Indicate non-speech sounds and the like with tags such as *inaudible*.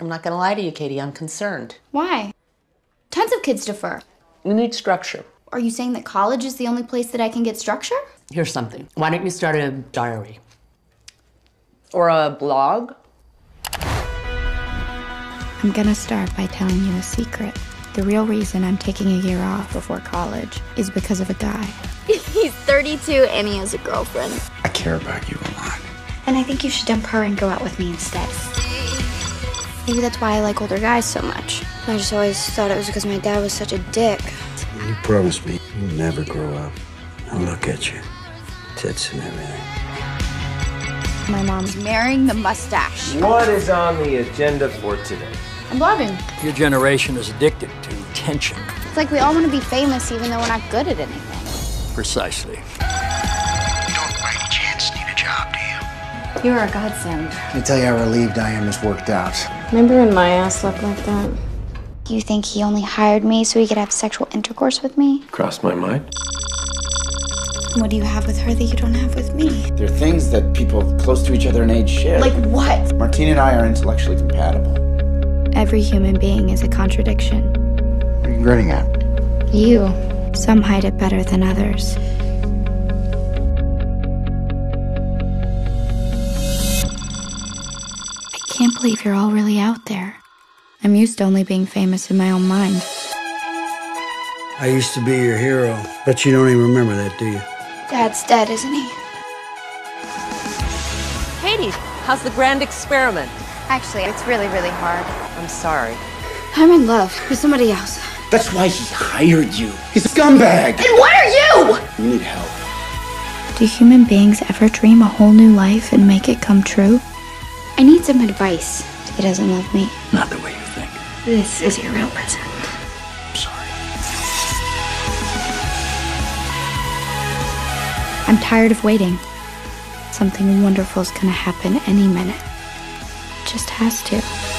I'm not gonna lie to you, Katie, I'm concerned. Why? Tons of kids defer. We need structure. Are you saying that college is the only place that I can get structure? Here's something. Why don't you start a diary? Or a blog? I'm gonna start by telling you a secret. The real reason I'm taking a year off before college is because of a guy. *laughs* He's 32 and he has a girlfriend. I care about you a lot. And I think you should dump her and go out with me instead. Maybe that's why I like older guys so much. I just always thought it was because my dad was such a dick. You promised me you'll never grow up. Now look at you. Tits and everything. My mom's marrying the mustache. What is on the agenda for today? I'm blogging. Your generation is addicted to attention. It's like we all want to be famous even though we're not good at anything. Precisely. Don't by any chance need a job, do you? You're a godsend. Let me tell you how relieved I am this worked out. Remember when my ass looked like that? Do you think he only hired me so he could have sexual intercourse with me? Crossed my mind. What do you have with her that you don't have with me? There are things that people close to each other in age share. Like what? Martina and I are intellectually compatible. Every human being is a contradiction. What are you grinning at? You. Some hide it better than others. Can't believe you're all really out there. I'm used to only being famous in my own mind. I used to be your hero, but you don't even remember that, do you? Dad's dead, isn't he? Katie, how's the grand experiment? Actually, it's really, really hard. I'm sorry. I'm in love with somebody else. That's why he hired you. He's a scumbag. And what are you? You need help. Do human beings ever dream a whole new life and make it come true? I need some advice. He doesn't love me. Not the way you think. This is your real present. I'm sorry. I'm tired of waiting. Something wonderful is gonna happen any minute. It just has to.